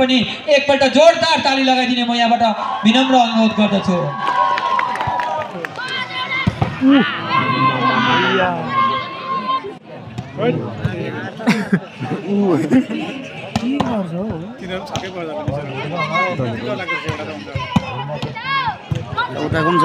पनि एकपल्ट जोरदार ताली लगाइदिने म यहाँबाट विनम्र अनुरोध गर्दछु। उता कुन छ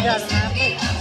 Yeah.